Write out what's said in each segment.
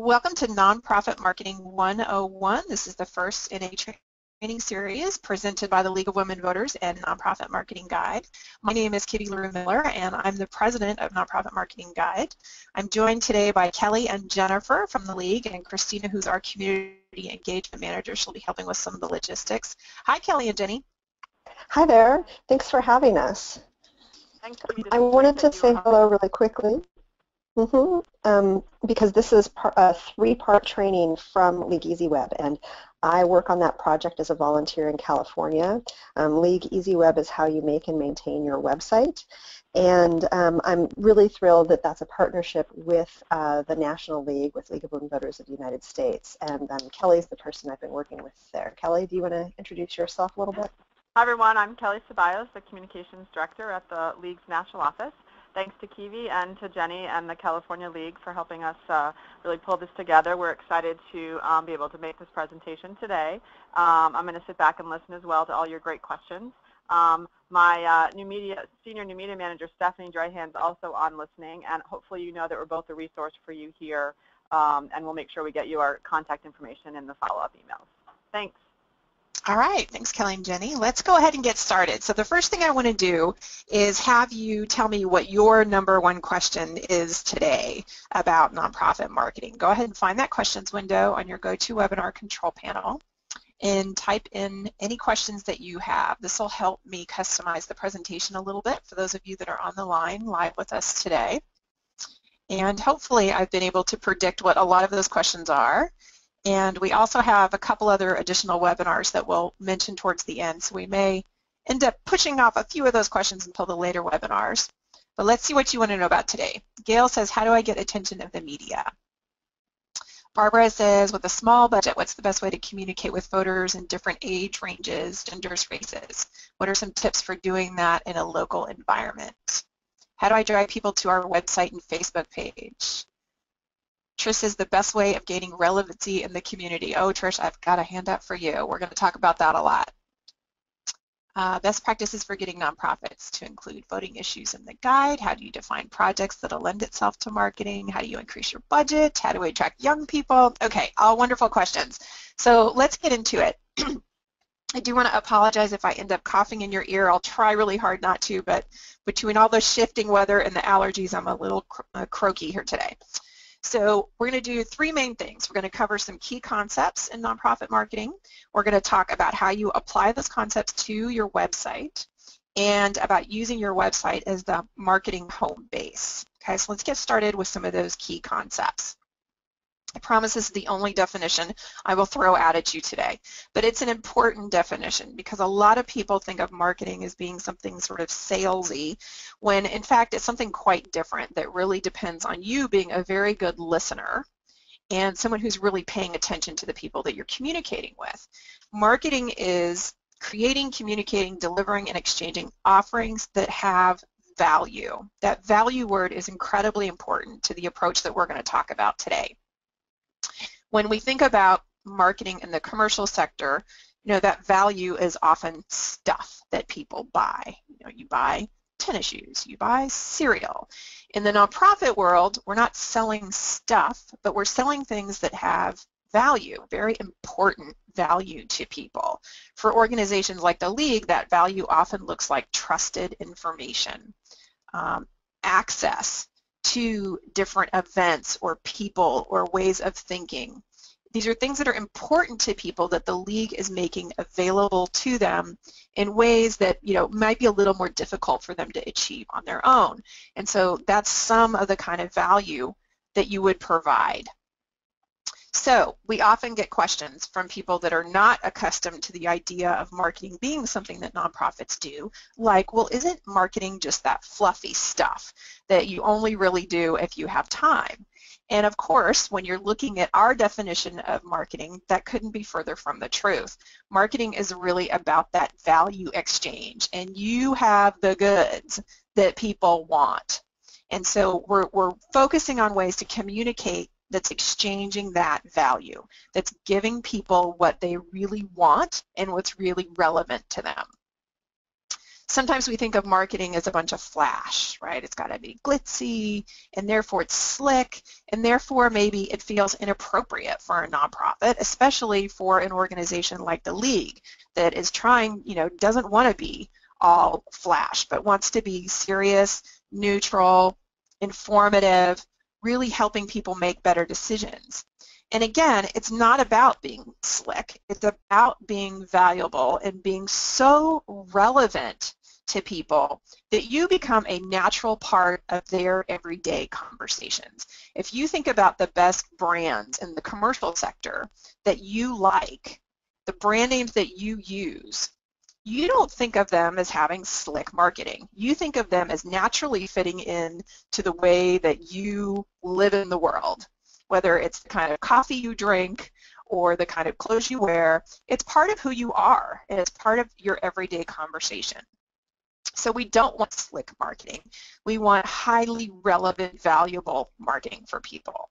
Welcome to Nonprofit Marketing 101. This is the first in a training series presented by the League of Women Voters and Nonprofit Marketing Guide. My name is Kivi Leroux Miller and I'm the president of Nonprofit Marketing Guide. I'm joined today by Kelly and Jennifer from the League and Christina who's our community engagement manager. She'll be helping with some of the logistics. Hi Kelly and Jenny. Hi there. Thanks for having us. Thanks, I wanted to say hello really quickly. Mm -hmm. um, because this is a three-part training from League Easy Web, and I work on that project as a volunteer in California. Um, League Easy Web is how you make and maintain your website, and um, I'm really thrilled that that's a partnership with uh, the National League, with League of Women Voters of the United States, and um, Kelly's the person I've been working with there. Kelly, do you want to introduce yourself a little bit? Hi everyone, I'm Kelly Ceballos, the Communications Director at the League's National Office thanks to Kivi and to Jenny and the California League for helping us uh, really pull this together. We're excited to um, be able to make this presentation today. Um, I'm going to sit back and listen as well to all your great questions. Um, my uh, new media, senior new media manager, Stephanie Dryhan's also on listening, and hopefully you know that we're both a resource for you here, um, and we'll make sure we get you our contact information in the follow-up emails. Thanks. All right, thanks Kelly and Jenny. Let's go ahead and get started. So the first thing I want to do is have you tell me what your number one question is today about nonprofit marketing. Go ahead and find that questions window on your GoToWebinar control panel and type in any questions that you have. This will help me customize the presentation a little bit for those of you that are on the line live with us today. And hopefully I've been able to predict what a lot of those questions are and we also have a couple other additional webinars that we'll mention towards the end, so we may end up pushing off a few of those questions until the later webinars. But let's see what you want to know about today. Gail says, how do I get attention of the media? Barbara says, with a small budget, what's the best way to communicate with voters in different age ranges, genders, races? What are some tips for doing that in a local environment? How do I drive people to our website and Facebook page? Trish is the best way of gaining relevancy in the community. Oh, Trish, I've got a handout for you. We're going to talk about that a lot. Uh, best practices for getting nonprofits to include voting issues in the guide. How do you define projects that'll lend itself to marketing? How do you increase your budget? How do we attract young people? Okay, all wonderful questions. So let's get into it. I do want to apologize if I end up coughing in your ear. I'll try really hard not to, but between all the shifting weather and the allergies, I'm a little cro uh, croaky here today. So we're going to do three main things. We're going to cover some key concepts in nonprofit marketing. We're going to talk about how you apply those concepts to your website and about using your website as the marketing home base. Okay, so let's get started with some of those key concepts. I promise this is the only definition I will throw out at you today, but it's an important definition because a lot of people think of marketing as being something sort of salesy when in fact it's something quite different that really depends on you being a very good listener and someone who's really paying attention to the people that you're communicating with. Marketing is creating, communicating, delivering, and exchanging offerings that have value. That value word is incredibly important to the approach that we're going to talk about today. When we think about marketing in the commercial sector, you know, that value is often stuff that people buy. You know, you buy tennis shoes, you buy cereal. In the nonprofit world, we're not selling stuff, but we're selling things that have value, very important value to people. For organizations like the League, that value often looks like trusted information, um, access to different events or people or ways of thinking. These are things that are important to people that the league is making available to them in ways that you know might be a little more difficult for them to achieve on their own. And so that's some of the kind of value that you would provide. So we often get questions from people that are not accustomed to the idea of marketing being something that nonprofits do, like, well, isn't marketing just that fluffy stuff that you only really do if you have time? And of course, when you're looking at our definition of marketing, that couldn't be further from the truth. Marketing is really about that value exchange, and you have the goods that people want. And so we're, we're focusing on ways to communicate that's exchanging that value, that's giving people what they really want and what's really relevant to them. sometimes we think of marketing as a bunch of flash, right? It's got to be glitzy, and therefore it's slick, and therefore maybe it feels inappropriate for a nonprofit, especially for an organization like the League that is trying, you know, doesn't want to be all flash, but wants to be serious, neutral, informative, really helping people make better decisions. And again, it's not about being slick. It's about being valuable and being so relevant to people that you become a natural part of their everyday conversations. If you think about the best brands in the commercial sector that you like, the brand names that you use, you don't think of them as having slick marketing. You think of them as naturally fitting in to the way that you live in the world, whether it's the kind of coffee you drink or the kind of clothes you wear. It's part of who you are, and it's part of your everyday conversation. So we don't want slick marketing. We want highly relevant, valuable marketing for people.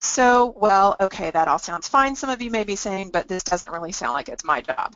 So, well, okay, that all sounds fine, some of you may be saying, but this doesn't really sound like it's my job.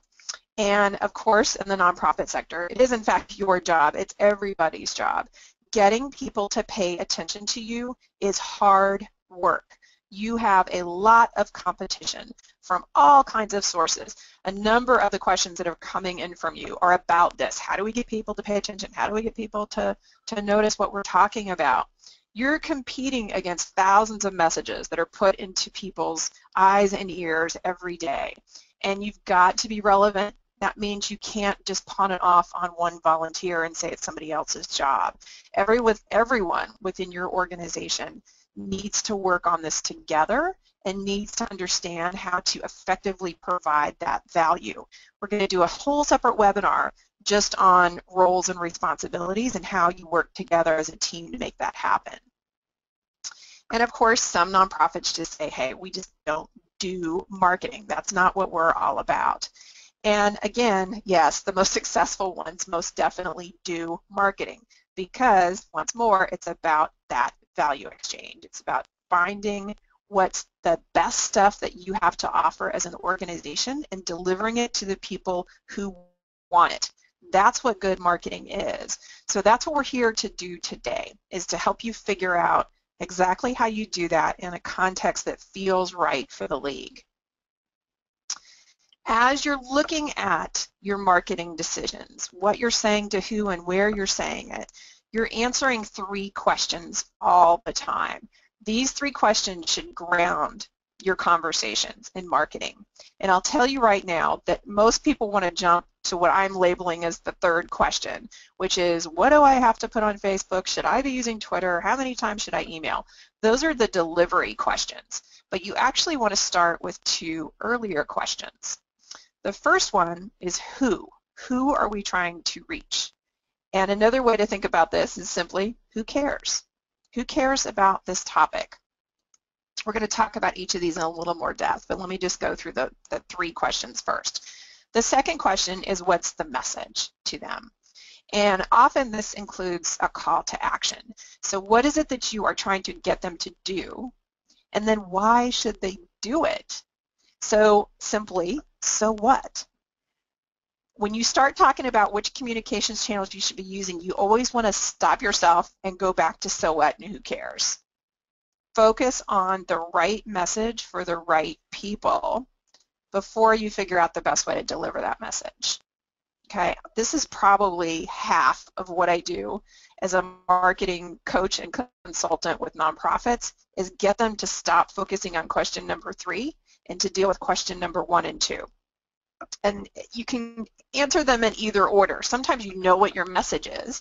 And of course, in the nonprofit sector, it is in fact your job. It's everybody's job. Getting people to pay attention to you is hard work. You have a lot of competition from all kinds of sources. A number of the questions that are coming in from you are about this. How do we get people to pay attention? How do we get people to, to notice what we're talking about? You're competing against thousands of messages that are put into people's eyes and ears every day. And you've got to be relevant that means you can't just pawn it off on one volunteer and say it's somebody else's job. Every, with, everyone within your organization needs to work on this together and needs to understand how to effectively provide that value. We're going to do a whole separate webinar just on roles and responsibilities and how you work together as a team to make that happen. And of course, some nonprofits just say, hey, we just don't do marketing. That's not what we're all about. And again, yes, the most successful ones most definitely do marketing because, once more, it's about that value exchange. It's about finding what's the best stuff that you have to offer as an organization and delivering it to the people who want it. That's what good marketing is. So that's what we're here to do today, is to help you figure out exactly how you do that in a context that feels right for the league as you're looking at your marketing decisions, what you're saying to who and where you're saying it, you're answering three questions all the time. These three questions should ground your conversations in marketing. And I'll tell you right now that most people want to jump to what I'm labeling as the third question, which is what do I have to put on Facebook? Should I be using Twitter? How many times should I email? Those are the delivery questions. But you actually want to start with two earlier questions. The first one is who. Who are we trying to reach? And another way to think about this is simply who cares? Who cares about this topic? We're going to talk about each of these in a little more depth, but let me just go through the, the three questions first. The second question is what's the message to them? And often this includes a call to action. So what is it that you are trying to get them to do? And then why should they do it? So simply, so what? When you start talking about which communications channels you should be using, you always want to stop yourself and go back to so what and who cares. Focus on the right message for the right people before you figure out the best way to deliver that message. Okay, this is probably half of what I do as a marketing coach and consultant with nonprofits is get them to stop focusing on question number three and to deal with question number one and two. And you can answer them in either order. Sometimes you know what your message is,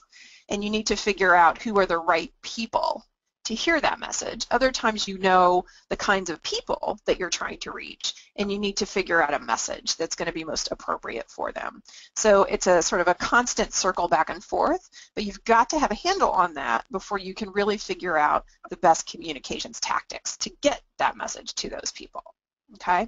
and you need to figure out who are the right people to hear that message. Other times you know the kinds of people that you're trying to reach, and you need to figure out a message that's going to be most appropriate for them. So it's a sort of a constant circle back and forth, but you've got to have a handle on that before you can really figure out the best communications tactics to get that message to those people. Okay,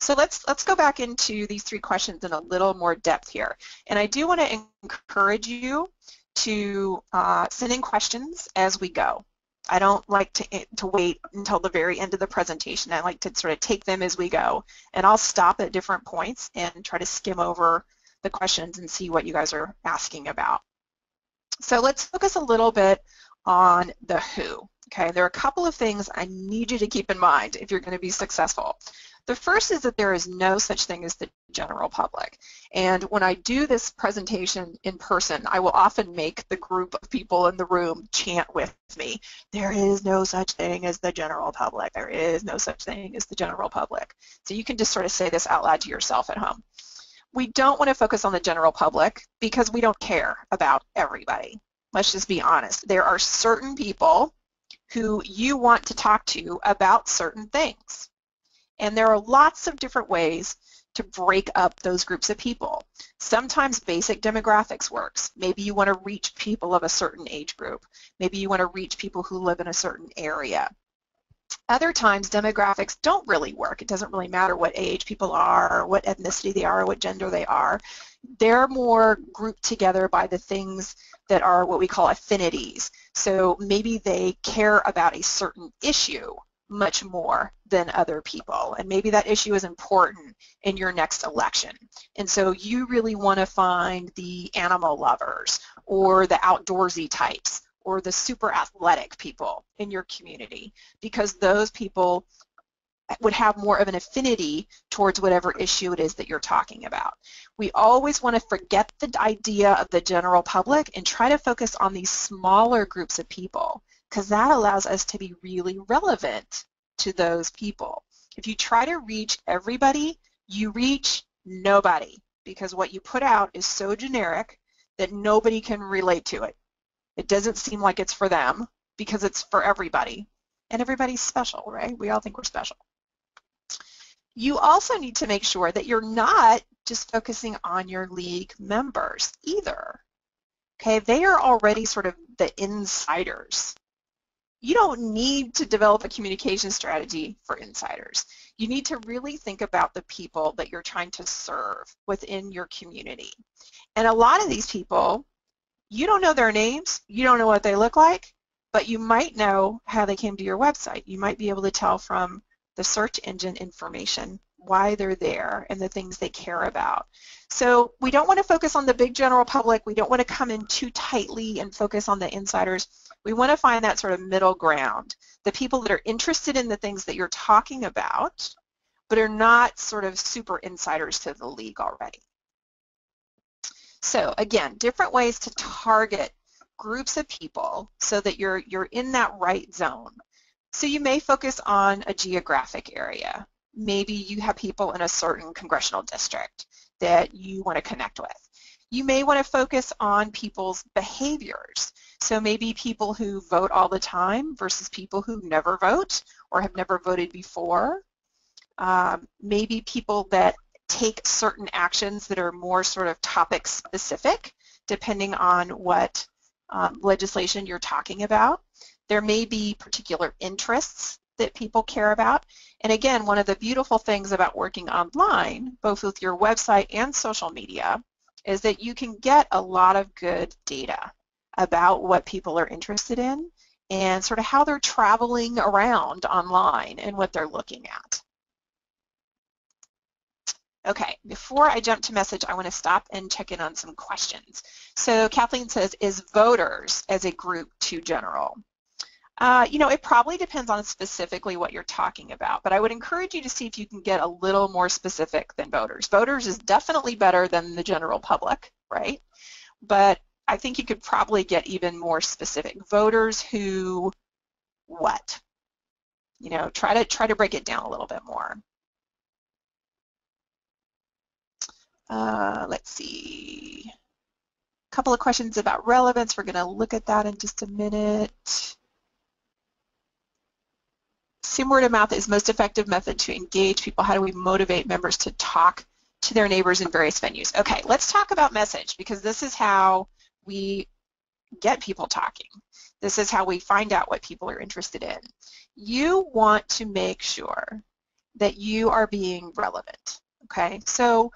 so let's let's go back into these three questions in a little more depth here. And I do want to encourage you to uh, send in questions as we go. I don't like to, eh, to wait until the very end of the presentation. I like to sort of take them as we go. And I'll stop at different points and try to skim over the questions and see what you guys are asking about. So let's focus a little bit on the who. Okay, there are a couple of things I need you to keep in mind if you're going to be successful. The first is that there is no such thing as the general public. And when I do this presentation in person, I will often make the group of people in the room chant with me, there is no such thing as the general public. There is no such thing as the general public. So you can just sort of say this out loud to yourself at home. We don't want to focus on the general public because we don't care about everybody. Let's just be honest. There are certain people who you want to talk to about certain things. And there are lots of different ways to break up those groups of people. Sometimes basic demographics works. Maybe you want to reach people of a certain age group. Maybe you want to reach people who live in a certain area. Other times demographics don't really work. It doesn't really matter what age people are, what ethnicity they are, what gender they are. They're more grouped together by the things that are what we call affinities. So maybe they care about a certain issue much more than other people. And maybe that issue is important in your next election. And so you really want to find the animal lovers or the outdoorsy types or the super athletic people in your community because those people would have more of an affinity towards whatever issue it is that you're talking about. We always want to forget the idea of the general public and try to focus on these smaller groups of people because that allows us to be really relevant to those people. If you try to reach everybody, you reach nobody because what you put out is so generic that nobody can relate to it. It doesn't seem like it's for them because it's for everybody. And everybody's special, right? We all think we're special. You also need to make sure that you're not just focusing on your league members either. Okay, they are already sort of the insiders you don't need to develop a communication strategy for insiders. You need to really think about the people that you're trying to serve within your community. And a lot of these people, you don't know their names, you don't know what they look like, but you might know how they came to your website. You might be able to tell from the search engine information why they're there and the things they care about. So we don't want to focus on the big general public. We don't want to come in too tightly and focus on the insiders. We want to find that sort of middle ground, the people that are interested in the things that you're talking about, but are not sort of super insiders to the league already. So again, different ways to target groups of people so that you're, you're in that right zone. So you may focus on a geographic area. Maybe you have people in a certain congressional district that you want to connect with. You may want to focus on people's behaviors. So maybe people who vote all the time versus people who never vote or have never voted before. Um, maybe people that take certain actions that are more sort of topic specific depending on what um, legislation you're talking about. There may be particular interests that people care about. And again, one of the beautiful things about working online, both with your website and social media, is that you can get a lot of good data about what people are interested in and sort of how they're traveling around online and what they're looking at. Okay, before I jump to message, I want to stop and check in on some questions. So Kathleen says, is voters as a group too general? Uh, you know, it probably depends on specifically what you're talking about, but I would encourage you to see if you can get a little more specific than voters. Voters is definitely better than the general public, right? But I think you could probably get even more specific. Voters who what? You know, try to try to break it down a little bit more. Uh, let's see. A couple of questions about relevance. We're going to look at that in just a minute. Sim word of mouth is most effective method to engage people. How do we motivate members to talk to their neighbors in various venues? Okay, let's talk about message because this is how we get people talking. This is how we find out what people are interested in. You want to make sure that you are being relevant, okay? So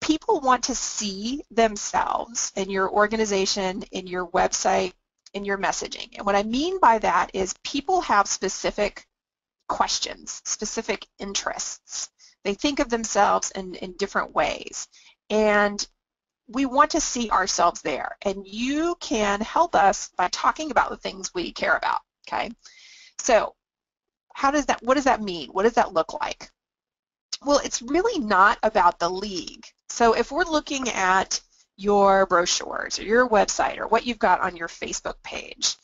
people want to see themselves in your organization, in your website, in your messaging. And what I mean by that is people have specific questions, specific interests. They think of themselves in, in different ways. And we want to see ourselves there. And you can help us by talking about the things we care about, okay? So how does that, what does that mean? What does that look like? Well, it's really not about the league. So if we're looking at your brochures or your website or what you've got on your Facebook page,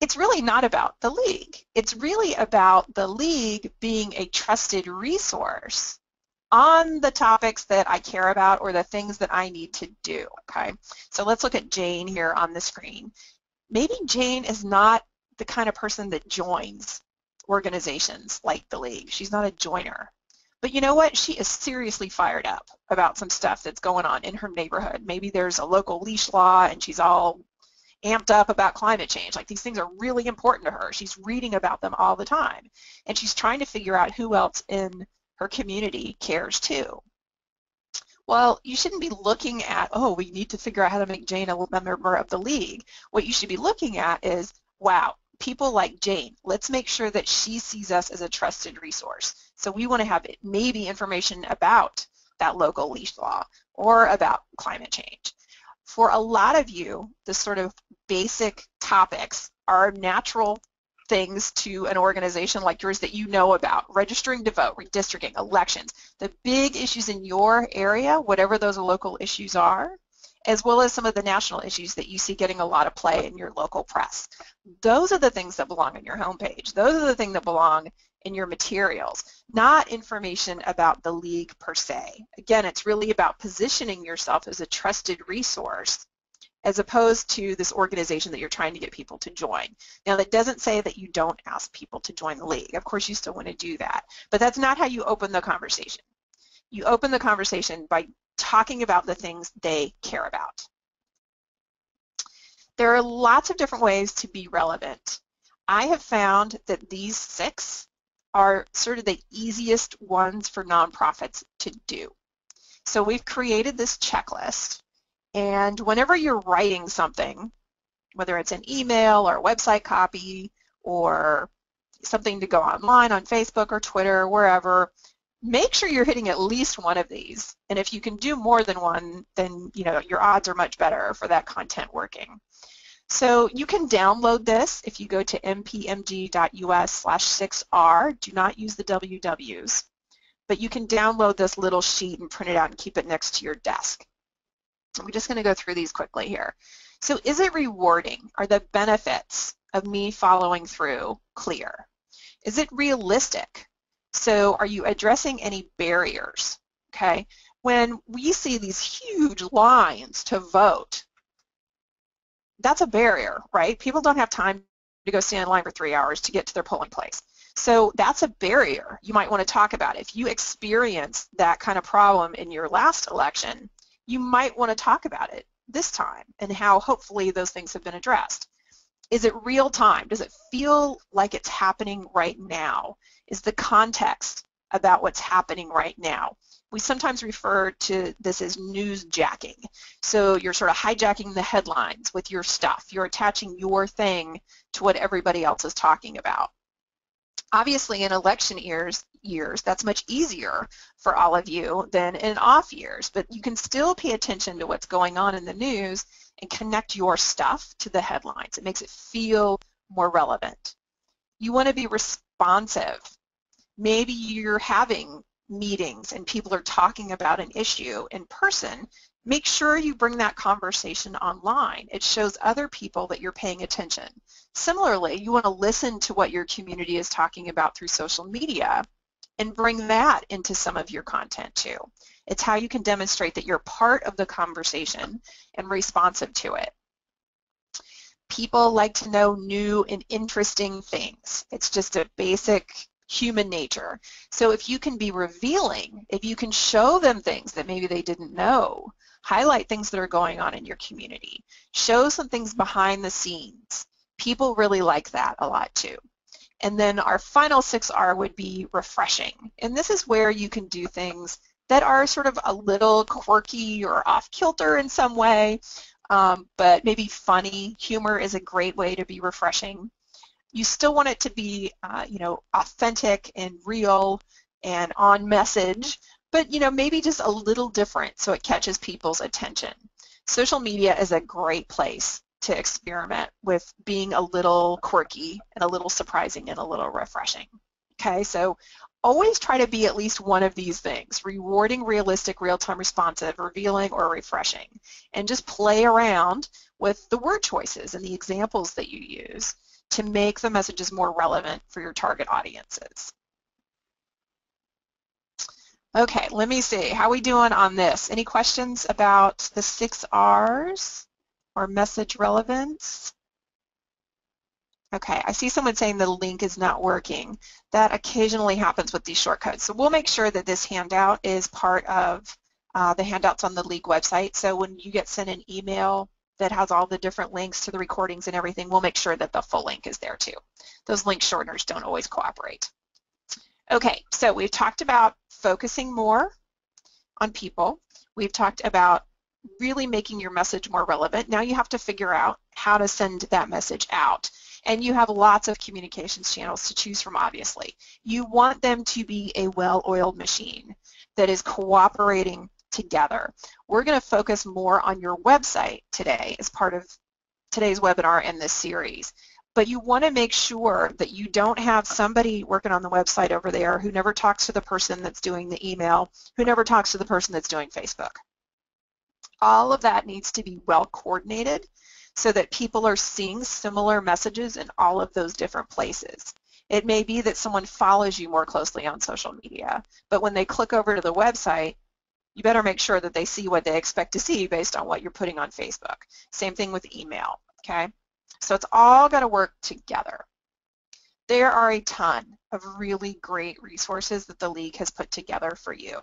it's really not about the league. It's really about the league being a trusted resource on the topics that I care about or the things that I need to do, okay? So let's look at Jane here on the screen. Maybe Jane is not the kind of person that joins organizations like the league. She's not a joiner. But you know what? She is seriously fired up about some stuff that's going on in her neighborhood. Maybe there's a local leash law and she's all amped up about climate change. Like these things are really important to her. She's reading about them all the time. And she's trying to figure out who else in her community cares too. Well, you shouldn't be looking at, oh, we need to figure out how to make Jane a member of the league. What you should be looking at is, wow, people like Jane, let's make sure that she sees us as a trusted resource. So we want to have maybe information about that local leash law or about climate change. For a lot of you, the sort of basic topics are natural things to an organization like yours that you know about, registering to vote, redistricting, elections, the big issues in your area, whatever those local issues are, as well as some of the national issues that you see getting a lot of play in your local press. Those are the things that belong on your homepage. Those are the things that belong in your materials, not information about the league per se. Again, it's really about positioning yourself as a trusted resource as opposed to this organization that you're trying to get people to join. Now that doesn't say that you don't ask people to join the league. Of course you still want to do that, but that's not how you open the conversation. You open the conversation by talking about the things they care about. There are lots of different ways to be relevant. I have found that these six are sort of the easiest ones for nonprofits to do. So we've created this checklist, and whenever you're writing something, whether it's an email or a website copy or something to go online on Facebook or Twitter or wherever, make sure you're hitting at least one of these. And if you can do more than one, then you know your odds are much better for that content working. So you can download this if you go to mpmg.us slash 6r. Do not use the WWs. But you can download this little sheet and print it out and keep it next to your desk. we're just going to go through these quickly here. So is it rewarding? Are the benefits of me following through clear? Is it realistic? So are you addressing any barriers? Okay. When we see these huge lines to vote, that's a barrier, right? People don't have time to go stand in line for three hours to get to their polling place. So that's a barrier you might want to talk about. If you experienced that kind of problem in your last election, you might want to talk about it this time and how hopefully those things have been addressed. Is it real time? Does it feel like it's happening right now? Is the context about what's happening right now? we sometimes refer to this as newsjacking. So you're sort of hijacking the headlines with your stuff. You're attaching your thing to what everybody else is talking about. Obviously, in election years, years, that's much easier for all of you than in off years, but you can still pay attention to what's going on in the news and connect your stuff to the headlines. It makes it feel more relevant. You want to be responsive. Maybe you're having meetings and people are talking about an issue in person, make sure you bring that conversation online. It shows other people that you're paying attention. Similarly, you want to listen to what your community is talking about through social media and bring that into some of your content too. It's how you can demonstrate that you're part of the conversation and responsive to it. People like to know new and interesting things. It's just a basic human nature. So if you can be revealing, if you can show them things that maybe they didn't know, highlight things that are going on in your community, show some things behind the scenes. People really like that a lot too. And then our final 6R would be refreshing. And this is where you can do things that are sort of a little quirky or off-kilter in some way, um, but maybe funny. Humor is a great way to be refreshing you still want it to be, uh, you know, authentic and real and on message, but you know, maybe just a little different so it catches people's attention. Social media is a great place to experiment with being a little quirky and a little surprising and a little refreshing. Okay, so always try to be at least one of these things, rewarding, realistic, real-time responsive, revealing, or refreshing. And just play around with the word choices and the examples that you use to make the messages more relevant for your target audiences. Okay, let me see. How are we doing on this? Any questions about the six R's or message relevance? Okay, I see someone saying the link is not working. That occasionally happens with these shortcuts. So we'll make sure that this handout is part of uh, the handouts on the League website. So when you get sent an email that has all the different links to the recordings and everything, we'll make sure that the full link is there too. Those link shorteners don't always cooperate. Okay, so we've talked about focusing more on people. We've talked about really making your message more relevant. Now you have to figure out how to send that message out. And you have lots of communications channels to choose from, obviously. You want them to be a well-oiled machine that is cooperating together. We're going to focus more on your website today as part of today's webinar and this series. But you want to make sure that you don't have somebody working on the website over there who never talks to the person that's doing the email, who never talks to the person that's doing Facebook. All of that needs to be well coordinated so that people are seeing similar messages in all of those different places. It may be that someone follows you more closely on social media, but when they click over to the website, you better make sure that they see what they expect to see based on what you're putting on Facebook. Same thing with email, okay? So it's all got to work together. There are a ton of really great resources that the League has put together for you.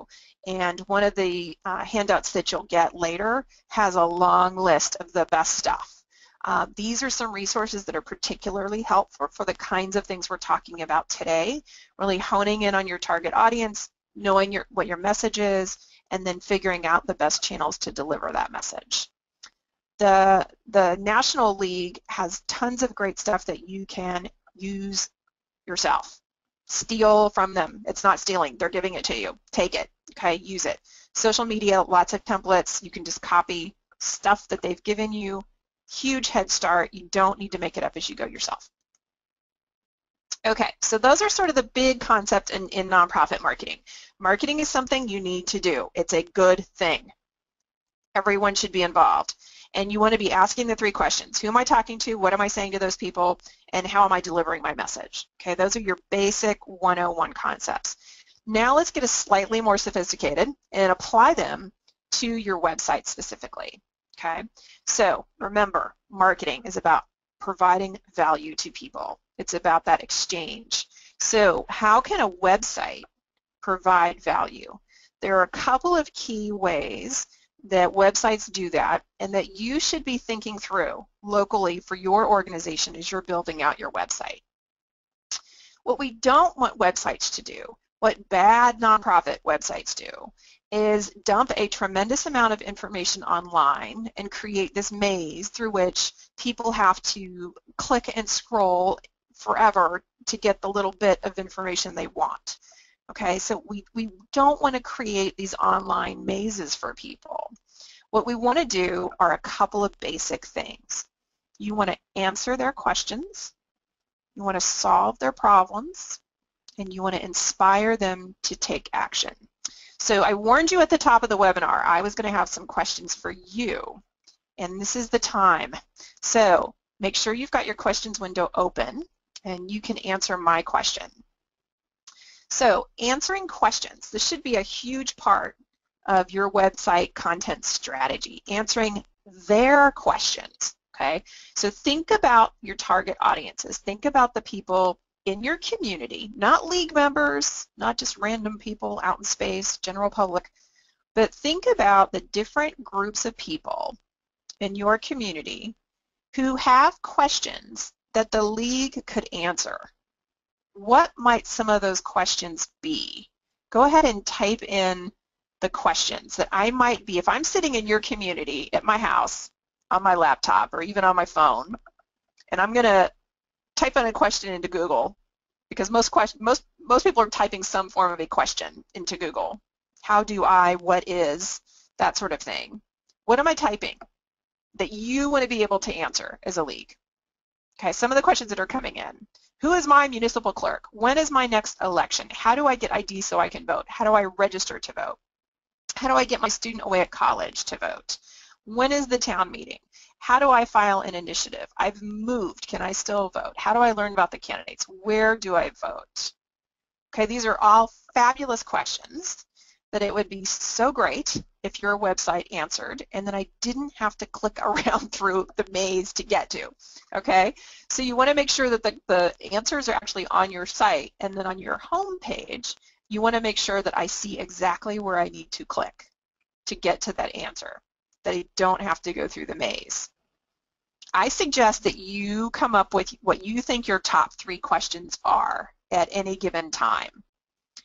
And one of the uh, handouts that you'll get later has a long list of the best stuff. Uh, these are some resources that are particularly helpful for the kinds of things we're talking about today, really honing in on your target audience, knowing your, what your message is, and then figuring out the best channels to deliver that message. The, the National League has tons of great stuff that you can use yourself. Steal from them. It's not stealing. They're giving it to you. Take it. Okay, use it. Social media, lots of templates. You can just copy stuff that they've given you. Huge head start. You don't need to make it up as you go yourself. Okay, so those are sort of the big concepts in, in nonprofit marketing. Marketing is something you need to do. It's a good thing. Everyone should be involved and you want to be asking the three questions. Who am I talking to? What am I saying to those people? And how am I delivering my message? Okay, those are your basic 101 concepts. Now let's get a slightly more sophisticated and apply them to your website specifically. Okay, so remember, marketing is about providing value to people. It's about that exchange. So how can a website provide value? There are a couple of key ways that websites do that and that you should be thinking through locally for your organization as you're building out your website. What we don't want websites to do, what bad nonprofit websites do, is dump a tremendous amount of information online and create this maze through which people have to click and scroll forever to get the little bit of information they want. Okay, so we, we don't want to create these online mazes for people. What we want to do are a couple of basic things. You want to answer their questions, you want to solve their problems, and you want to inspire them to take action. So I warned you at the top of the webinar I was going to have some questions for you, and this is the time. So make sure you've got your questions window open, and you can answer my question. So answering questions, this should be a huge part of your website content strategy, answering their questions, okay? So think about your target audiences. Think about the people in your community, not league members, not just random people out in space, general public, but think about the different groups of people in your community who have questions that the league could answer what might some of those questions be? Go ahead and type in the questions that I might be, if I'm sitting in your community at my house on my laptop or even on my phone, and I'm going to type in a question into Google because most, question, most, most people are typing some form of a question into Google. How do I, what is, that sort of thing. What am I typing that you want to be able to answer as a league? Okay, some of the questions that are coming in. Who is my municipal clerk? When is my next election? How do I get ID so I can vote? How do I register to vote? How do I get my student away at college to vote? When is the town meeting? How do I file an initiative? I've moved. Can I still vote? How do I learn about the candidates? Where do I vote? Okay, these are all fabulous questions that it would be so great if your website answered and then I didn't have to click around through the maze to get to, okay? So you want to make sure that the, the answers are actually on your site and then on your home page, you want to make sure that I see exactly where I need to click to get to that answer, that I don't have to go through the maze. I suggest that you come up with what you think your top three questions are at any given time.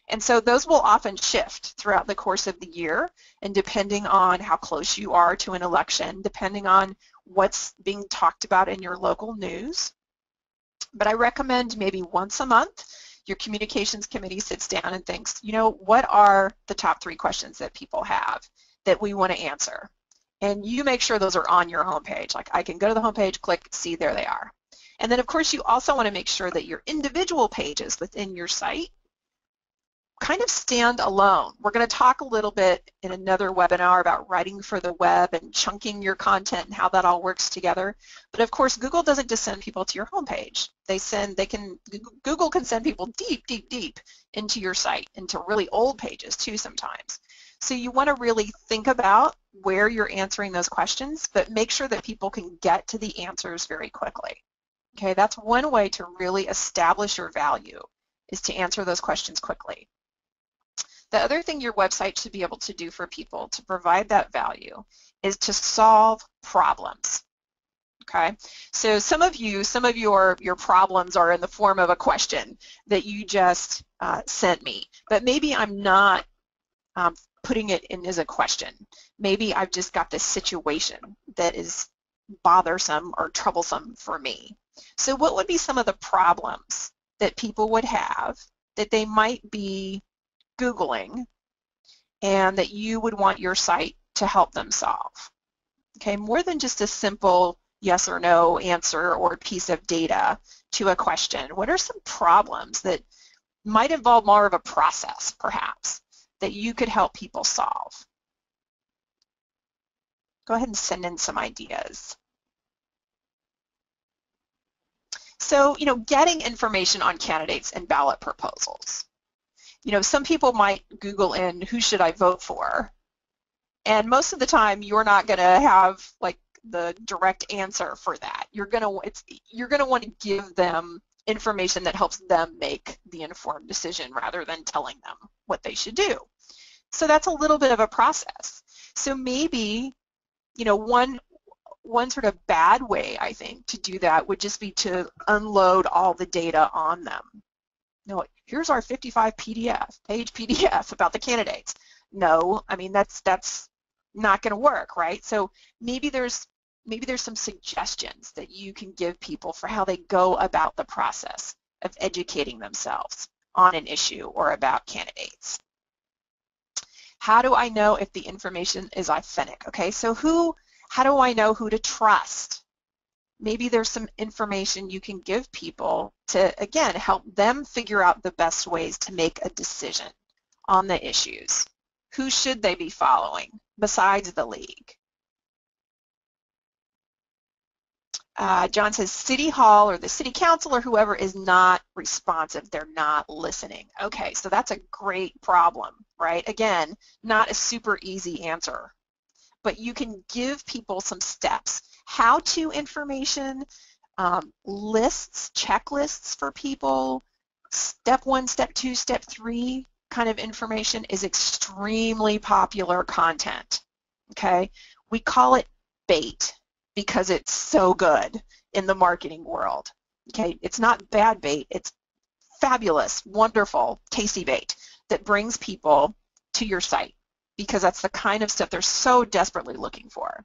And so those will often shift throughout the course of the year and depending on how close you are to an election, depending on what's being talked about in your local news. But I recommend maybe once a month your communications committee sits down and thinks, you know, what are the top three questions that people have that we want to answer? And you make sure those are on your homepage. Like I can go to the homepage, click, see, there they are. And then of course you also want to make sure that your individual pages within your site kind of stand alone. We're going to talk a little bit in another webinar about writing for the web and chunking your content and how that all works together. But of course, Google doesn't just send people to your homepage. They send, they can, Google can send people deep, deep, deep into your site, into really old pages too sometimes. So you want to really think about where you're answering those questions, but make sure that people can get to the answers very quickly. Okay, that's one way to really establish your value is to answer those questions quickly. The other thing your website should be able to do for people to provide that value is to solve problems. Okay, so some of you, some of your, your problems are in the form of a question that you just uh, sent me, but maybe I'm not um, putting it in as a question. Maybe I've just got this situation that is bothersome or troublesome for me. So what would be some of the problems that people would have that they might be Googling and that you would want your site to help them solve. Okay, more than just a simple yes or no answer or piece of data to a question. What are some problems that might involve more of a process, perhaps, that you could help people solve? Go ahead and send in some ideas. So, you know, getting information on candidates and ballot proposals you know, some people might Google in who should I vote for, and most of the time you're not going to have like the direct answer for that. You're going to it's you're going to want to give them information that helps them make the informed decision rather than telling them what they should do. So that's a little bit of a process. So maybe, you know, one one sort of bad way I think to do that would just be to unload all the data on them. You know, here's our 55 PDF, page PDF about the candidates. No, I mean, that's, that's not going to work, right? So maybe there's, maybe there's some suggestions that you can give people for how they go about the process of educating themselves on an issue or about candidates. How do I know if the information is authentic? Okay, so who, how do I know who to trust? maybe there's some information you can give people to, again, help them figure out the best ways to make a decision on the issues. Who should they be following besides the league? Uh, John says City Hall or the City Council or whoever is not responsive. They're not listening. Okay, so that's a great problem, right? Again, not a super easy answer, but you can give people some steps how-to information, um, lists, checklists for people, step one, step two, step three kind of information is extremely popular content, okay? We call it bait because it's so good in the marketing world, okay? It's not bad bait, it's fabulous, wonderful, tasty bait that brings people to your site because that's the kind of stuff they're so desperately looking for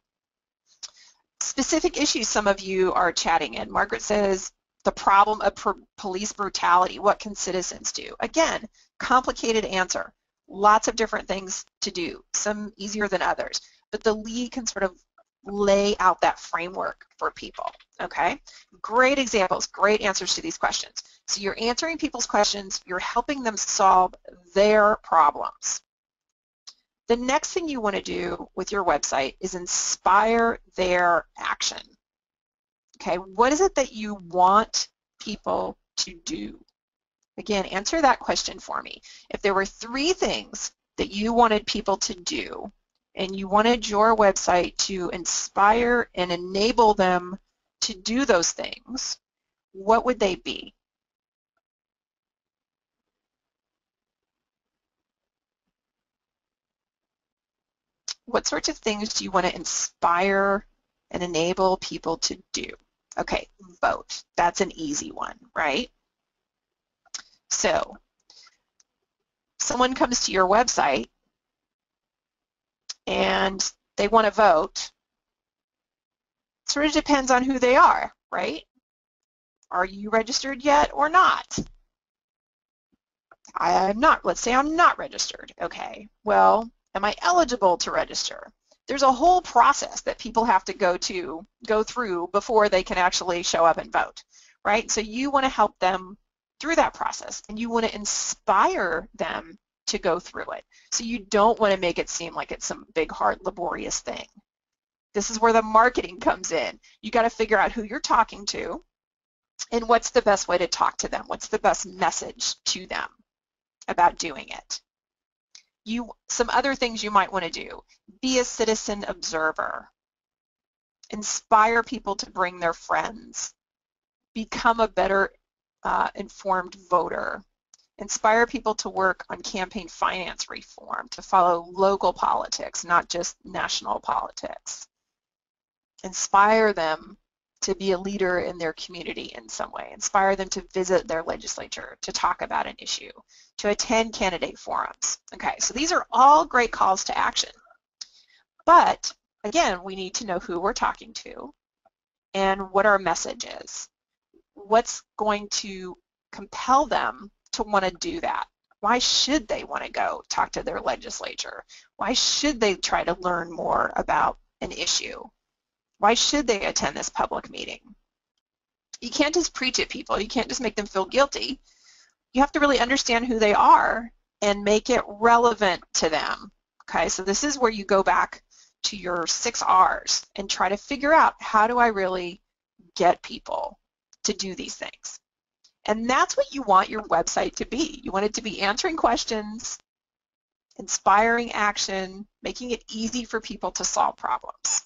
specific issues some of you are chatting in. Margaret says, the problem of police brutality, what can citizens do? Again, complicated answer. lots of different things to do, some easier than others, but the league can sort of lay out that framework for people, okay? Great examples, great answers to these questions. So you're answering people's questions, you're helping them solve their problems. The next thing you want to do with your website is inspire their action. Okay, what is it that you want people to do? Again, answer that question for me. If there were three things that you wanted people to do and you wanted your website to inspire and enable them to do those things, what would they be? What sorts of things do you want to inspire and enable people to do? Okay, vote. That's an easy one, right? So, someone comes to your website and they want to vote, sort of depends on who they are, right? Are you registered yet or not? I'm not. Let's say I'm not registered. Okay. Well, am I eligible to register? There's a whole process that people have to go to, go through before they can actually show up and vote, right? So you want to help them through that process and you want to inspire them to go through it. So you don't want to make it seem like it's some big, hard, laborious thing. This is where the marketing comes in. You got to figure out who you're talking to and what's the best way to talk to them. What's the best message to them about doing it. You, some other things you might want to do. Be a citizen observer. Inspire people to bring their friends. Become a better uh, informed voter inspire people to work on campaign finance reform, to follow local politics, not just national politics. Inspire them to be a leader in their community in some way. Inspire them to visit their legislature, to talk about an issue, to attend candidate forums. Okay, so these are all great calls to action. But again, we need to know who we're talking to and what our message is. What's going to compel them to want to do that? Why should they want to go talk to their legislature? Why should they try to learn more about an issue? Why should they attend this public meeting? You can't just preach at people. You can't just make them feel guilty. You have to really understand who they are and make it relevant to them. Okay, so this is where you go back to your six R's and try to figure out how do I really get people to do these things. And that's what you want your website to be. You want it to be answering questions, inspiring action, making it easy for people to solve problems.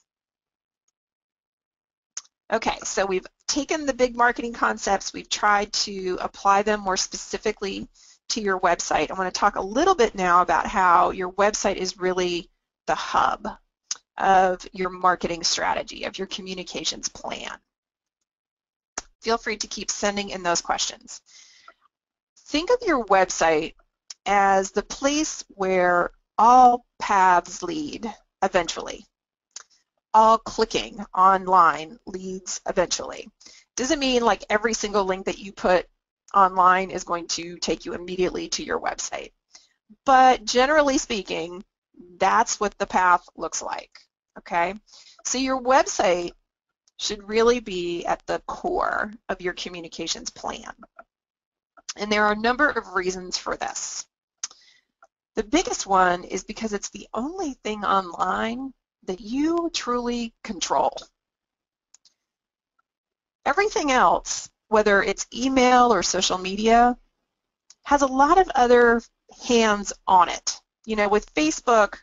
Okay, so we've taken the big marketing concepts, we've tried to apply them more specifically to your website. I want to talk a little bit now about how your website is really the hub of your marketing strategy, of your communications plan feel free to keep sending in those questions. Think of your website as the place where all paths lead eventually. All clicking online leads eventually. Doesn't mean like every single link that you put online is going to take you immediately to your website. But generally speaking, that's what the path looks like, okay? So your website should really be at the core of your communications plan. And there are a number of reasons for this. The biggest one is because it's the only thing online that you truly control. Everything else, whether it's email or social media, has a lot of other hands on it. You know, with Facebook,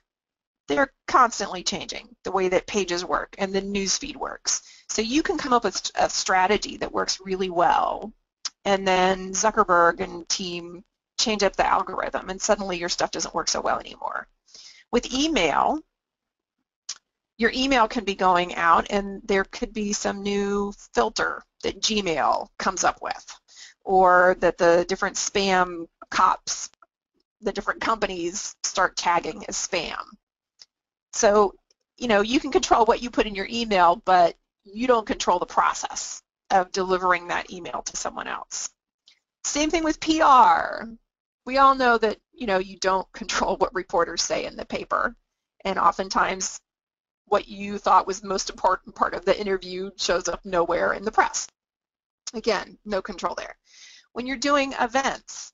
they're constantly changing the way that pages work and the newsfeed works. So you can come up with a strategy that works really well, and then Zuckerberg and team change up the algorithm, and suddenly your stuff doesn't work so well anymore. With email, your email can be going out, and there could be some new filter that Gmail comes up with, or that the different spam cops, the different companies start tagging as spam. So, you know, you can control what you put in your email, but you don't control the process of delivering that email to someone else. Same thing with PR. we all know that, you know, you don't control what reporters say in the paper. And oftentimes what you thought was the most important part of the interview shows up nowhere in the press. Again, no control there. When you're doing events,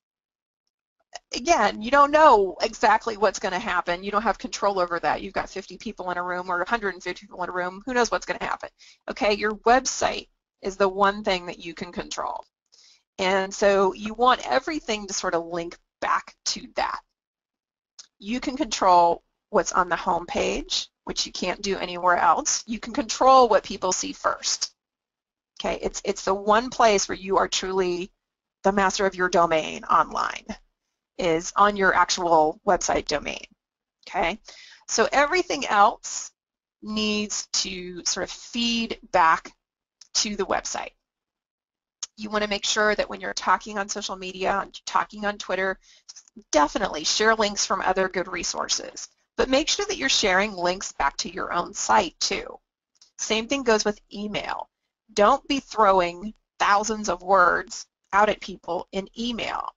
again, you don't know exactly what's going to happen. You don't have control over that. You've got 50 people in a room or 150 people in a room. Who knows what's going to happen? Okay, your website is the one thing that you can control. And so you want everything to sort of link back to that. You can control what's on the home page, which you can't do anywhere else. You can control what people see first. Okay, it's, it's the one place where you are truly the master of your domain online is on your actual website domain. Okay, so everything else needs to sort of feed back to the website. You want to make sure that when you're talking on social media, talking on Twitter, definitely share links from other good resources. But make sure that you're sharing links back to your own site too. Same thing goes with email. Don't be throwing thousands of words out at people in email.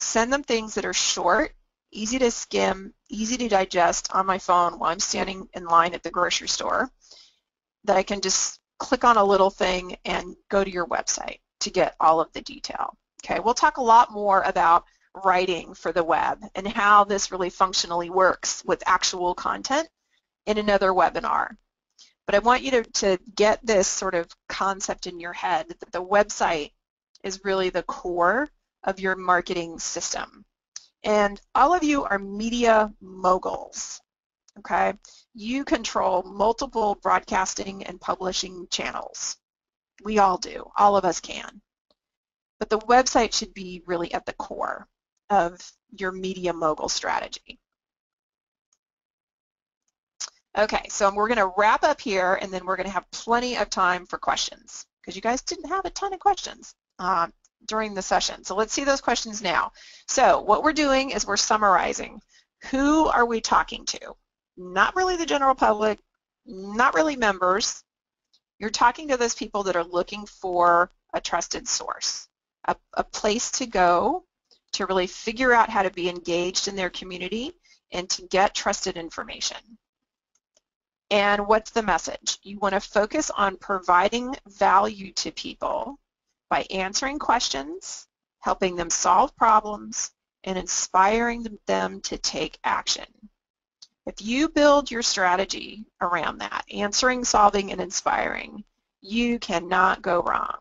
Send them things that are short, easy to skim, easy to digest on my phone while I'm standing in line at the grocery store, that I can just click on a little thing and go to your website to get all of the detail. Okay, we'll talk a lot more about writing for the web and how this really functionally works with actual content in another webinar. But I want you to, to get this sort of concept in your head that the website is really the core of your marketing system. And all of you are media moguls, okay? You control multiple broadcasting and publishing channels. We all do. All of us can. But the website should be really at the core of your media mogul strategy. Okay, so we're going to wrap up here and then we're going to have plenty of time for questions because you guys didn't have a ton of questions. Um, during the session. So let's see those questions now. So what we're doing is we're summarizing. Who are we talking to? Not really the general public, not really members. You're talking to those people that are looking for a trusted source, a, a place to go to really figure out how to be engaged in their community and to get trusted information. And what's the message? You want to focus on providing value to people by answering questions, helping them solve problems, and inspiring them to take action. If you build your strategy around that, answering, solving, and inspiring, you cannot go wrong.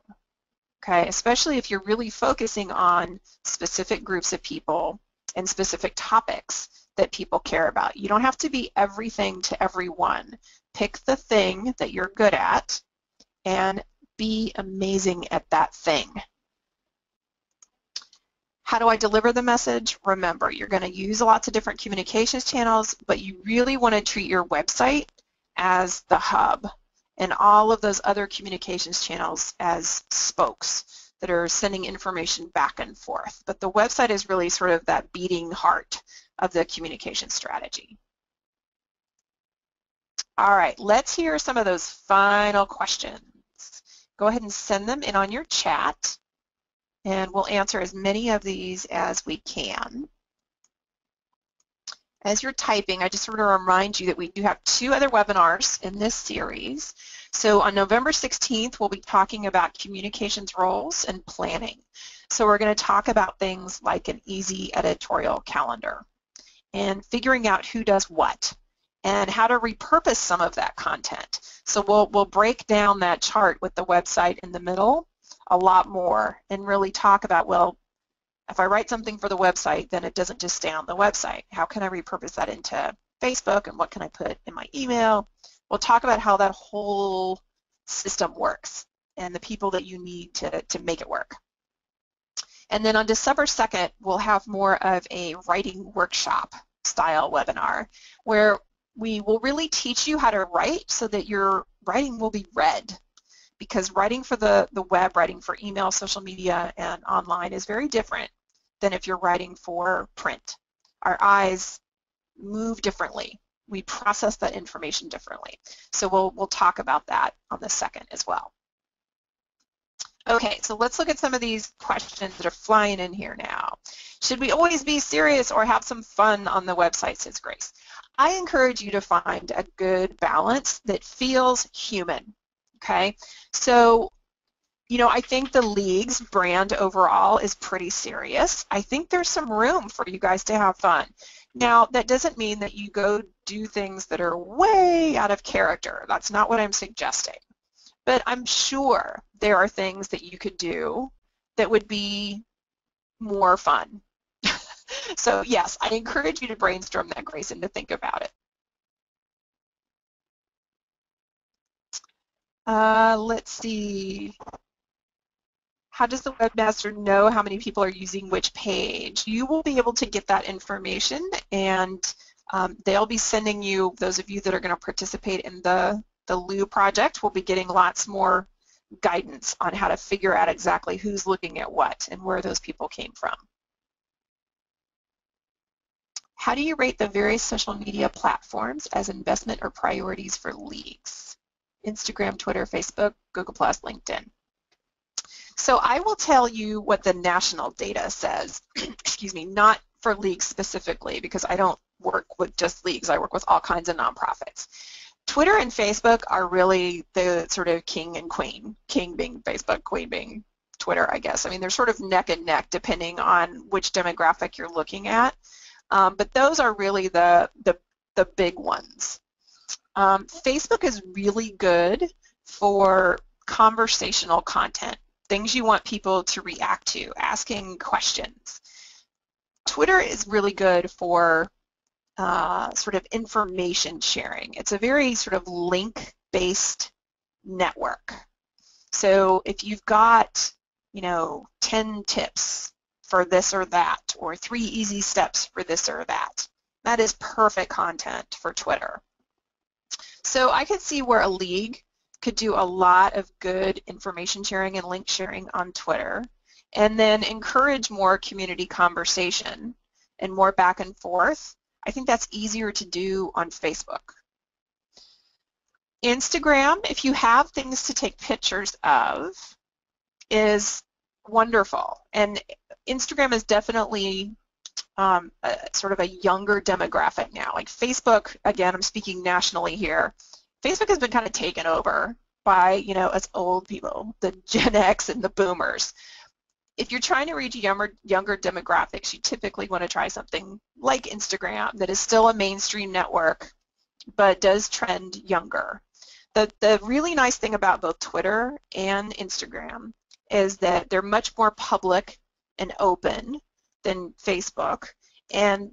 Okay, especially if you're really focusing on specific groups of people and specific topics that people care about. You don't have to be everything to everyone. Pick the thing that you're good at and be amazing at that thing. How do I deliver the message? Remember, you're going to use lots of different communications channels, but you really want to treat your website as the hub and all of those other communications channels as spokes that are sending information back and forth. But the website is really sort of that beating heart of the communication strategy. All right, let's hear some of those final questions go ahead and send them in on your chat and we'll answer as many of these as we can. As you're typing, I just want to remind you that we do have two other webinars in this series. So on November 16th, we'll be talking about communications roles and planning. So we're going to talk about things like an easy editorial calendar and figuring out who does what and how to repurpose some of that content. So we'll, we'll break down that chart with the website in the middle a lot more and really talk about, well, if I write something for the website, then it doesn't just stay on the website. How can I repurpose that into Facebook and what can I put in my email? We'll talk about how that whole system works and the people that you need to, to make it work. And then on December 2nd, we'll have more of a writing workshop style webinar where we will really teach you how to write so that your writing will be read because writing for the, the web, writing for email, social media, and online is very different than if you're writing for print. Our eyes move differently. We process that information differently. So we'll, we'll talk about that on the second as well. Okay, so let's look at some of these questions that are flying in here now. Should we always be serious or have some fun on the website, says Grace? I encourage you to find a good balance that feels human, okay? So, you know, I think the league's brand overall is pretty serious. I think there's some room for you guys to have fun. Now, that doesn't mean that you go do things that are way out of character. That's not what I'm suggesting. But I'm sure there are things that you could do that would be more fun. So yes, I encourage you to brainstorm that, Grace, and to think about it. Uh, let's see. How does the webmaster know how many people are using which page? You will be able to get that information and um, they'll be sending you, those of you that are going to participate in the, the LEW project will be getting lots more guidance on how to figure out exactly who's looking at what and where those people came from. How do you rate the various social media platforms as investment or priorities for leagues? Instagram, Twitter, Facebook, Google+, LinkedIn. So I will tell you what the national data says, excuse me, not for leagues specifically because I don't work with just leagues, I work with all kinds of nonprofits. Twitter and Facebook are really the sort of king and queen, king being Facebook, queen being Twitter, I guess. I mean, they're sort of neck and neck depending on which demographic you're looking at. Um, but those are really the, the, the big ones. Um, Facebook is really good for conversational content things you want people to react to, asking questions. Twitter is really good for uh, sort of information sharing. It's a very sort of link-based network. So if you've got, you know, 10 tips for this or that, or three easy steps for this or that, that is perfect content for Twitter. So I could see where a league could do a lot of good information sharing and link sharing on Twitter and then encourage more community conversation and more back and forth. I think that's easier to do on Facebook. Instagram, if you have things to take pictures of, is wonderful. And Instagram is definitely um, a, sort of a younger demographic now. Like Facebook, again, I'm speaking nationally here, Facebook has been kind of taken over by, you know, us old people, the Gen X and the boomers. If you're trying to reach younger, younger demographics, you typically want to try something like Instagram that is still a mainstream network but does trend younger. The, the really nice thing about both Twitter and Instagram is that they're much more public and open than Facebook and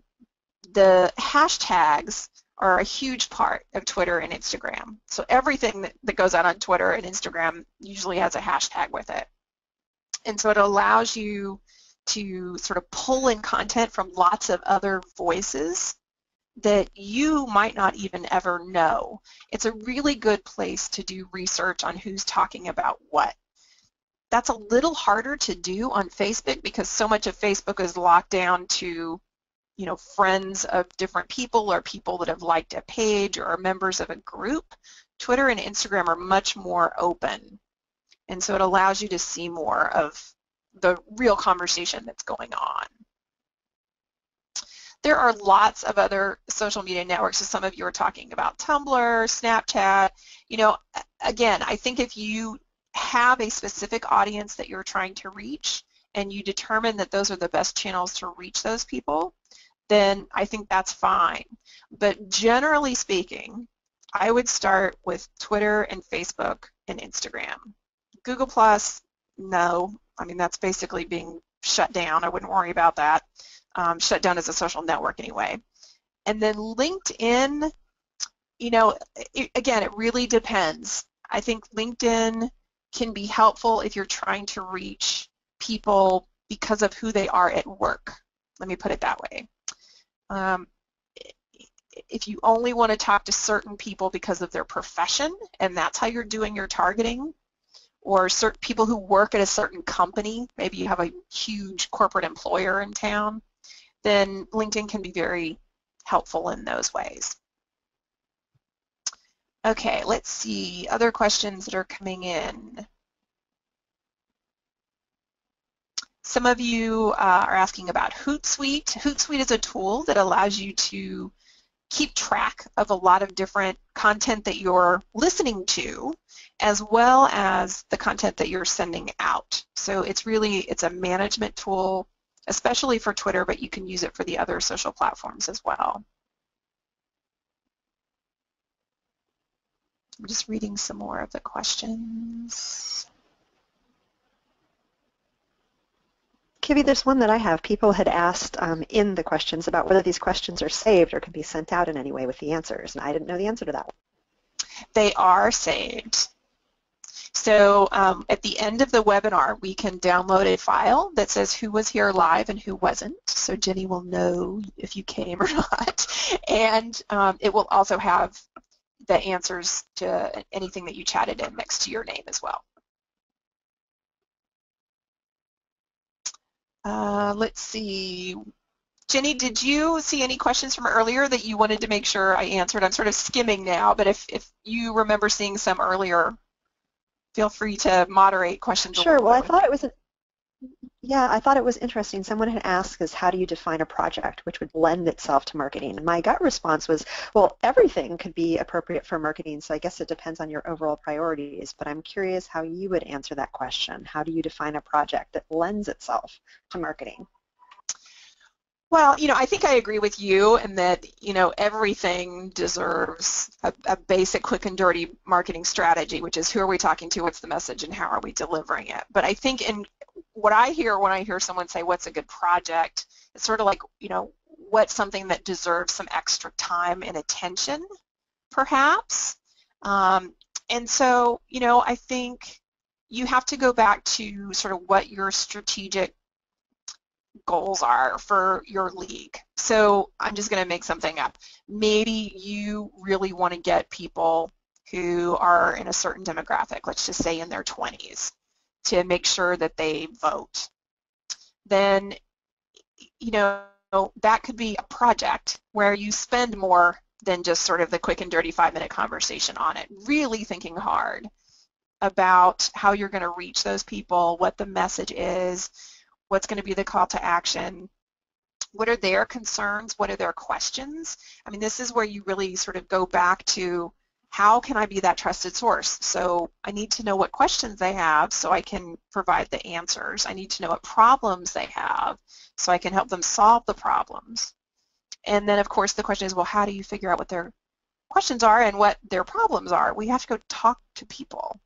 the hashtags are a huge part of Twitter and Instagram. So everything that, that goes out on Twitter and Instagram usually has a hashtag with it. And so it allows you to sort of pull in content from lots of other voices that you might not even ever know. It's a really good place to do research on who's talking about what. That's a little harder to do on Facebook because so much of Facebook is locked down to you know, friends of different people or people that have liked a page or members of a group, Twitter and Instagram are much more open. And so it allows you to see more of the real conversation that's going on. There are lots of other social media networks, so some of you are talking about Tumblr, Snapchat. You know, again, I think if you have a specific audience that you're trying to reach and you determine that those are the best channels to reach those people, then I think that's fine. But generally speaking, I would start with Twitter and Facebook and Instagram. Google Plus, no. I mean, that's basically being shut down. I wouldn't worry about that. Um, shut down as a social network anyway. And then LinkedIn, you know, it, again, it really depends. I think LinkedIn can be helpful if you're trying to reach people because of who they are at work. Let me put it that way. Um, if you only want to talk to certain people because of their profession and that's how you're doing your targeting, or certain people who work at a certain company, maybe you have a huge corporate employer in town, then LinkedIn can be very helpful in those ways. Okay, let's see other questions that are coming in. Some of you uh, are asking about Hootsuite. Hootsuite is a tool that allows you to keep track of a lot of different content that you're listening to as well as the content that you're sending out. So it's really, it's a management tool, especially for Twitter, but you can use it for the other social platforms as well. I'm just reading some more of the questions. Kivi, there's one that I have. People had asked um, in the questions about whether these questions are saved or can be sent out in any way with the answers, and I didn't know the answer to that one. They are saved. So um, at the end of the webinar, we can download a file that says who was here live and who wasn't. So Jenny will know if you came or not. And um, it will also have the answers to anything that you chatted in next to your name as well. Uh, let's see. Jenny, did you see any questions from earlier that you wanted to make sure I answered? I'm sort of skimming now, but if, if you remember seeing some earlier, feel free to moderate questions. Sure. Well, I thought it was an yeah, I thought it was interesting. Someone had asked us, how do you define a project which would lend itself to marketing? And my gut response was, well, everything could be appropriate for marketing, so I guess it depends on your overall priorities. But I'm curious how you would answer that question. How do you define a project that lends itself to marketing? Well, you know, I think I agree with you in that, you know, everything deserves a, a, basic, quick and dirty marketing strategy, which is who are we talking to, what's the message, and how are we delivering it. But I think in what I hear when I hear someone say, what's a good project, it's sort of like, you know, what's something that deserves some extra time and attention, perhaps. Um, and so, you know, I think you have to go back to sort of what your strategic goals are for your league. So I'm just going to make something up. Maybe you really want to get people who are in a certain demographic, let's just say in their 20s to make sure that they vote. Then, you know, that could be a project where you spend more than just sort of the quick and dirty five-minute conversation on it, really thinking hard about how you're going to reach those people, what the message is, what's going to be the call to action, what are their concerns, what are their questions. I mean, this is where you really sort of go back to how can I be that trusted source? So I need to know what questions they have so I can provide the answers. I need to know what problems they have so I can help them solve the problems. And then of course the question is, well, how do you figure out what their questions are and what their problems are? We have to go talk to people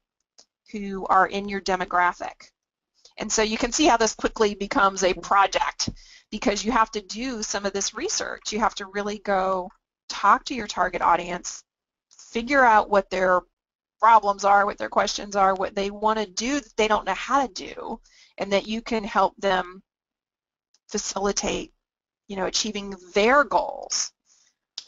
who are in your demographic. And so you can see how this quickly becomes a project because you have to do some of this research. You have to really go talk to your target audience, figure out what their problems are, what their questions are, what they want to do that they don't know how to do, and that you can help them facilitate, you know, achieving their goals.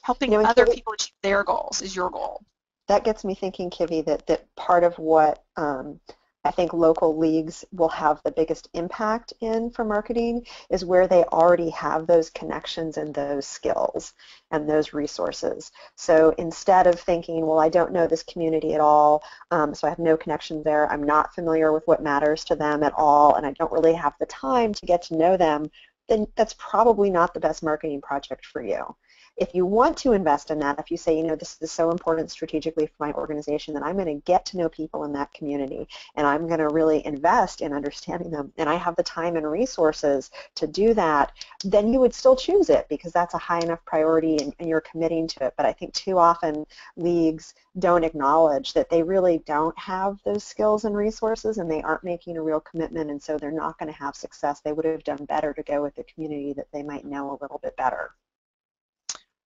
Helping you know, other people achieve their goals is your goal. That gets me thinking, Kivi, that, that part of what um, I think local leagues will have the biggest impact in for marketing is where they already have those connections and those skills and those resources. So instead of thinking, well, I don't know this community at all, um, so I have no connection there, I'm not familiar with what matters to them at all, and I don't really have the time to get to know them, then that's probably not the best marketing project for you. If you want to invest in that, if you say, you know, this is so important strategically for my organization that I'm going to get to know people in that community and I'm going to really invest in understanding them and I have the time and resources to do that, then you would still choose it because that's a high enough priority and, and you're committing to it. But I think too often leagues don't acknowledge that they really don't have those skills and resources and they aren't making a real commitment and so they're not going to have success. They would have done better to go with the community that they might know a little bit better.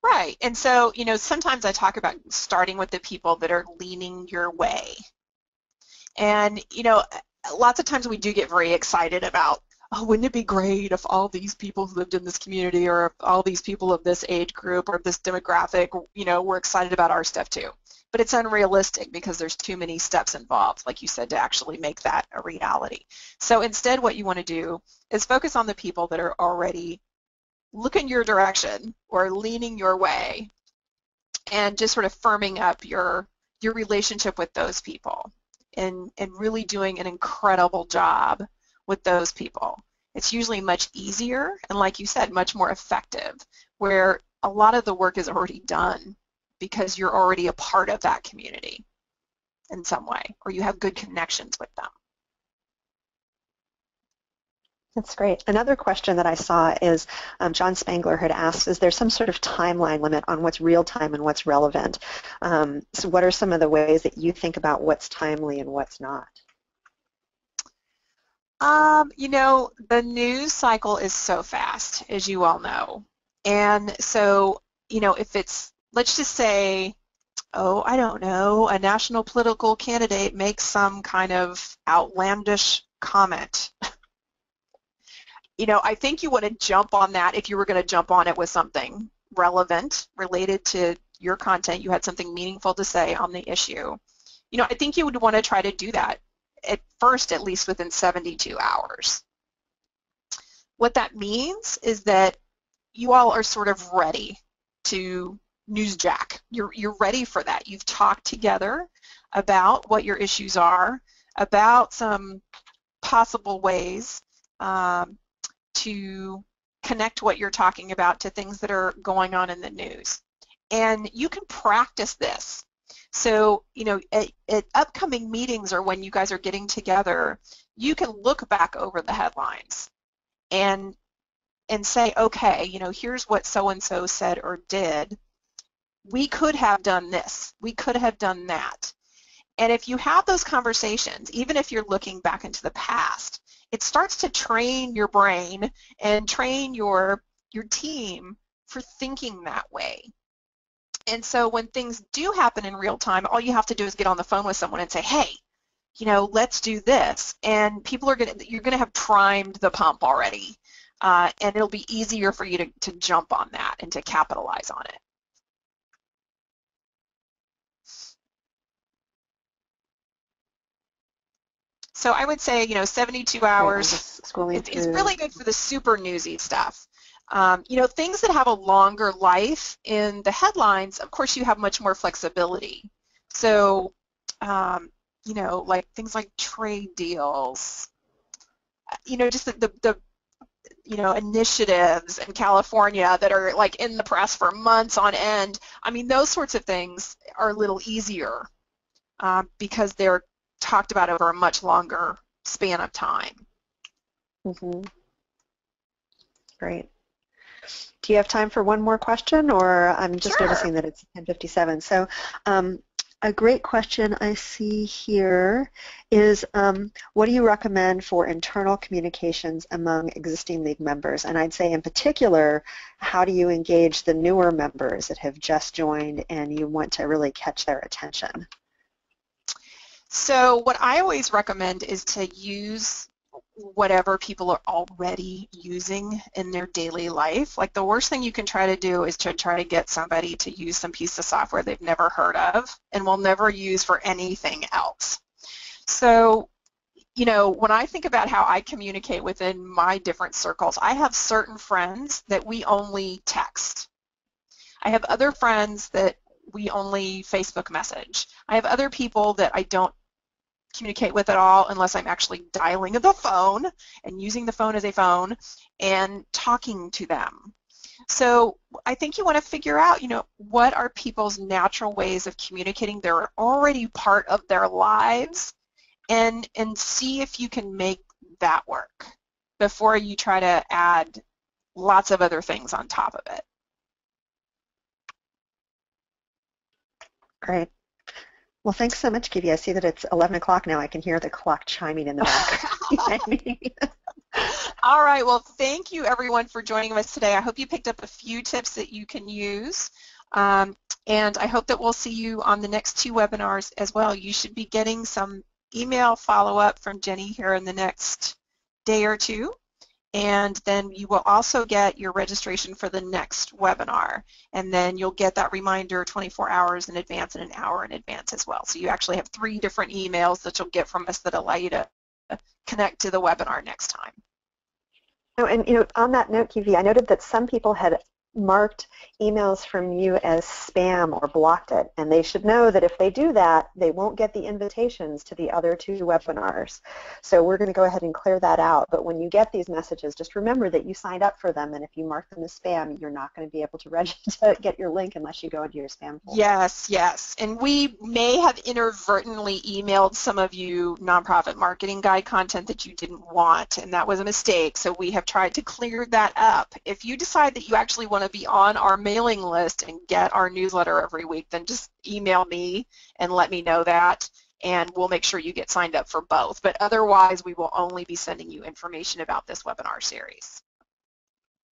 Right. And so, you know, sometimes I talk about starting with the people that are leaning your way. And, you know, lots of times we do get very excited about, oh, wouldn't it be great if all these people who lived in this community or if all these people of this age group or this demographic, you know, were excited about our stuff too. But it's unrealistic because there's too many steps involved, like you said, to actually make that a reality. So instead what you want to do is focus on the people that are already looking your direction or leaning your way and just sort of firming up your your relationship with those people and and really doing an incredible job with those people It's usually much easier and like you said, much more effective where a lot of the work is already done because you're already a part of that community in some way or you have good connections with them. That's great. Another question that I saw is um, John Spangler had asked, is there some sort of timeline limit on what's real time and what's relevant? Um, so what are some of the ways that you think about what's timely and what's not? Um, you know, the news cycle is so fast, as you all know. And so, you know, if it's, let's just say, oh, I don't know, a national political candidate makes some kind of outlandish comment. You know, I think you want to jump on that if you were going to jump on it with something relevant related to your content, you had something meaningful to say on the issue. You know, I think you would want to try to do that at first at least within 72 hours. What that means is that you all are sort of ready to newsjack. You're, you're ready for that. You've talked together about what your issues are, about some possible ways um, to connect what you're talking about to things that are going on in the news. And you can practice this. So, you know, at, at, upcoming meetings or when you guys are getting together, you can look back over the headlines and and say, okay, you know, here's what so-and-so said or did. We could have done this. We could have done that. And if you have those conversations, even if you're looking back into the past, it starts to train your brain and train your your team for thinking that way. And so when things do happen in real time, all you have to do is get on the phone with someone and say, hey, you know, let's do this. And people are going to, you're going to have primed the pump already. Uh, and it'll be easier for you to, to jump on that and to capitalize on it. So I would say, you know, 72 hours. it's, it's really good for the super newsy stuff. Um, you know, things that have a longer life in the headlines, of course, you have much more flexibility. So, um, you know, like things like trade deals, you know, just the, the, the you know, initiatives in California that are like in the press for months on end. I mean, those sorts of things are a little easier um, because they're talked about over a much longer span of time. Mm-hmm. Great. Do you have time for one more question, or I'm just sure. noticing that it's 10:57. So, um, a great question I see here is, um, what do you recommend for internal communications among existing league members? And I'd say, in particular, how do you engage the newer members that have just joined and you want to really catch their attention? So, what I always recommend is to use whatever people are already using in their daily life. Like the worst thing you can try to do is to try to get somebody to use some piece of software they've never heard of and will never use for anything else. So, you know, when I think about how I communicate within my different circles, I have certain friends that we only text. I have other friends that we only Facebook message. I have other people that I don't communicate with at all unless I'm actually dialing the phone and using the phone as a phone and talking to them. So I think you want to figure out, you know, what are people's natural ways of communicating? They're already part of their lives and and see if you can make that work before you try to add lots of other things on top of it. Great. Well, thanks so much, Kivi. I see that it's 11 o'clock now. I can hear the clock chiming in the back. All right. Well, thank you, everyone, for joining us today. I hope you picked up a few tips that you can use. Um, and I hope that we'll see you on the next two webinars as well. You should be getting some email follow-up from Jenny here in the next day or two and then you will also get your registration for the next webinar and then you'll get that reminder 24 hours in advance and an hour in advance as well. So you actually have three different emails that you'll get from us that allow you to connect to the webinar next time. Oh, and you know, on that note, Kivi, I noted that some people had marked emails from you as spam or blocked it. And they should know that if they do that, they won't get the invitations to the other two webinars. So we're going to go ahead and clear that out. But when you get these messages, just remember that you signed up for them. And if you mark them as spam, you're not going to be able to register, get your link unless you go into your spam folder. Yes, yes. And we may have inadvertently emailed some of you nonprofit marketing guide content that you didn't want. And that was a mistake. So we have tried to clear that up. If you decide that you actually want to be on our mailing list and get our newsletter every week, then just email me and let me know that and we'll make sure you get signed up for both. But otherwise, we will only be sending you information about this webinar series.